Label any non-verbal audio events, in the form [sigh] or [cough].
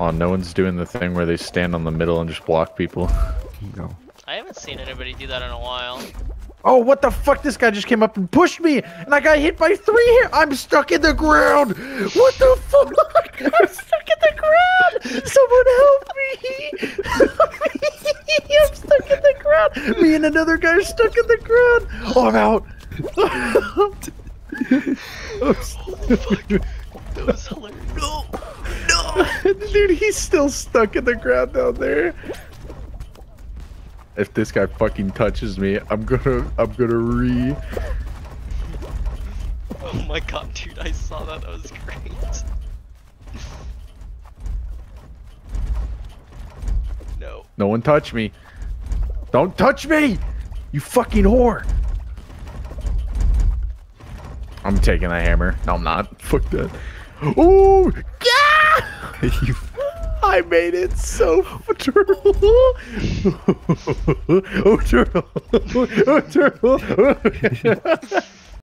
Oh, no one's doing the thing where they stand on the middle and just block people. [laughs] No. I haven't seen anybody do that in a while. Oh, what the fuck? This guy just came up and pushed me, and I got hit by three here. I'm stuck in the ground. What the fuck? [laughs] I'm stuck in the ground. Someone help me. [laughs] I'm stuck in the ground. Me and another guy are stuck in the ground. Oh, I'm out. That was hilarious. Dude, he's still stuck in the ground down there. If this guy fucking touches me, I'm gonna, I'm gonna re. Oh my god, dude, I saw that. That was great. [laughs] No. No one touch me. Don't touch me! You fucking whore! I'm taking the hammer. No, I'm not. Fuck that. Ooh! [laughs] You I made it so turtle. [laughs] oh, turtle. [laughs] Oh, turtle.